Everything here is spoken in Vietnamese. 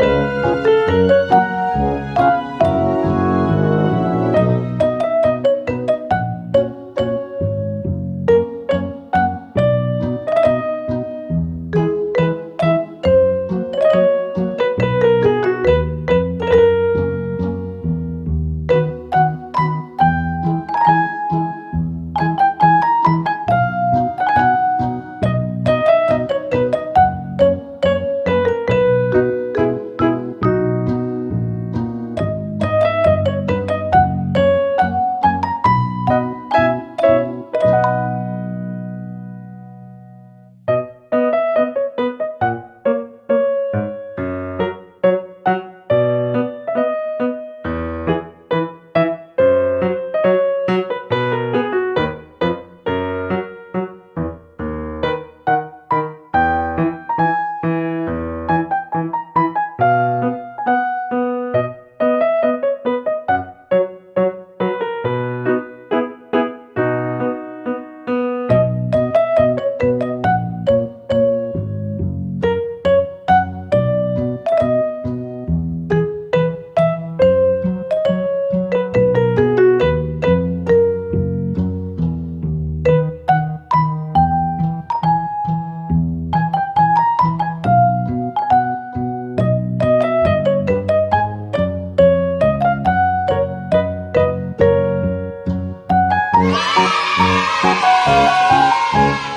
Música Thank you.